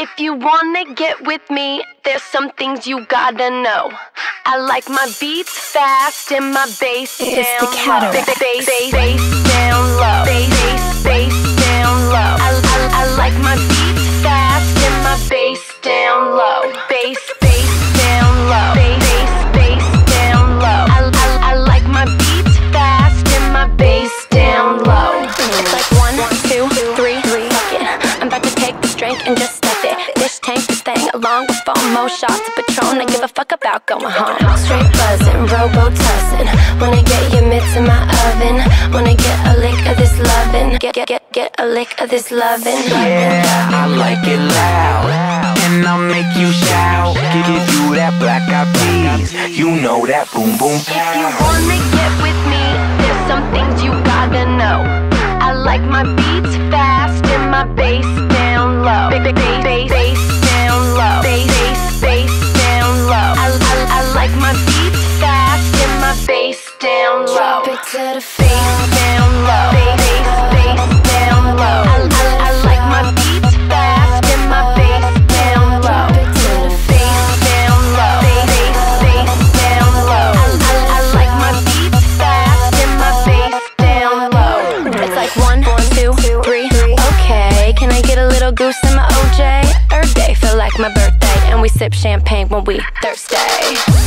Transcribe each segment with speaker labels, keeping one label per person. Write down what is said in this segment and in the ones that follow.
Speaker 1: If you wanna get with me, there's some things you gotta know. I like my beats fast and my bass
Speaker 2: It's
Speaker 1: down
Speaker 2: the cataract.
Speaker 1: low. Bass, bass, bass down low. Bass, bass, bass down low. I, I, I like my beats fast and my bass down low. Bass, bass down low. Bass, bass, bass down low. I, I, I like my beats fast and my bass down low. It's like one, two, three, fuck it. I'm about to take this drink and just This tank, this thing, along with four more shots of Patron. I give a fuck about going home. Straight buzzing, Robitussin. Wanna get your mitts in my oven. Wanna get a lick of this lovin'. Get, get, get, get a lick of this lovin'.
Speaker 3: Yeah, I like it loud. And I'll make you shout. Give you that black eyed peas. You know that boom boom
Speaker 1: If you wanna get with me, there's some things you gotta know. I like my beats fast and my bass down low. Bass, bass, bass, goose in my OJ? Earth day feel like my birthday, and we sip champagne when we thirsty.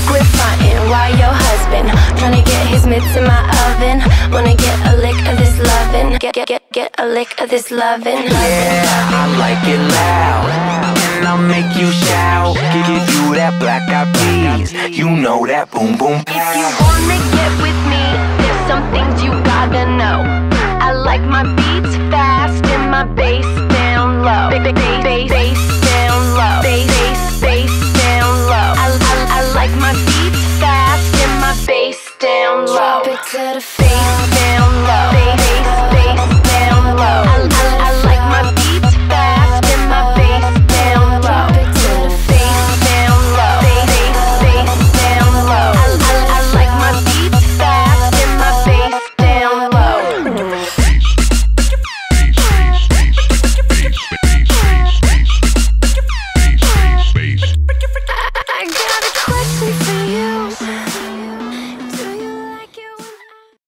Speaker 1: Quit fighting why your husband tryna get his mitts in my oven? Wanna get a lick of this lovin'? Get get get get a lick of this lovin'.
Speaker 3: Yeah, I like it loud. And I'll make you shout. Give you that black eyed peas. You know that boom boom
Speaker 1: If you wanna get with me, there's some down low.